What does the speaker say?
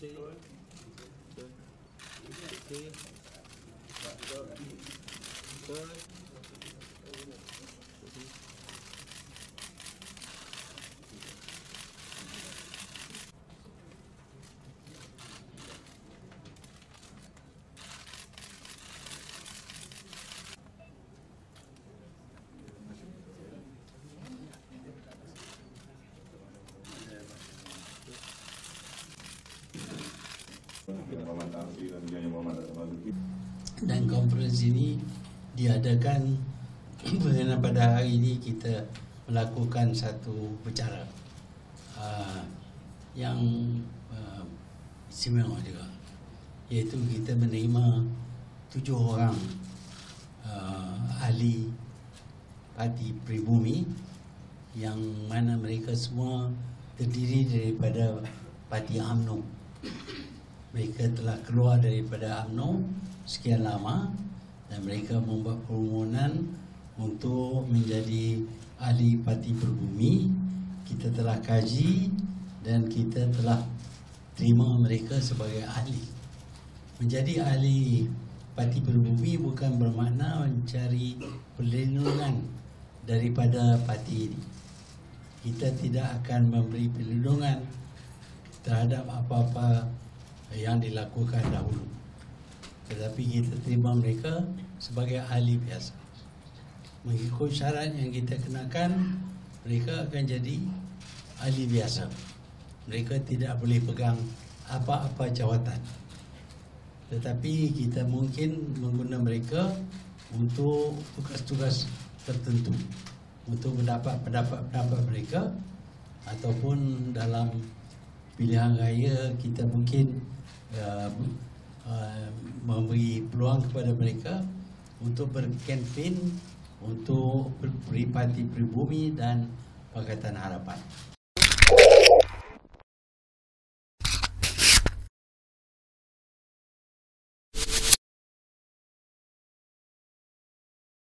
see. Good. You. Good. Dan konferensi ini diadakan kerana pada hari ini kita melakukan satu bicara uh, yang uh, istimewa juga. Iaitu kita menerima tujuh orang uh, ahli parti pribumi yang mana mereka semua terdiri daripada parti UMNO mereka telah keluar daripada UMNO sekian lama dan mereka membuat permohonan untuk menjadi ahli parti berbumi kita telah kaji dan kita telah terima mereka sebagai ahli. Menjadi ahli parti berbumi bukan bermakna mencari perlindungan daripada parti ini. Kita tidak akan memberi perlindungan terhadap apa-apa yang dilakukan dahulu. Tetapi kita terima mereka sebagai ahli biasa. Mengikut syarat yang kita kenakan mereka akan jadi ahli biasa. Mereka tidak boleh pegang apa-apa jawatan. Tetapi kita mungkin mengguna mereka untuk tugas-tugas tertentu. Untuk mendapat pendapat-pendapat mereka ataupun dalam pilihan raya kita mungkin uh, uh, memberi peluang kepada mereka untuk berkempen untuk beri parti pribumi dan Pakatan Harapan.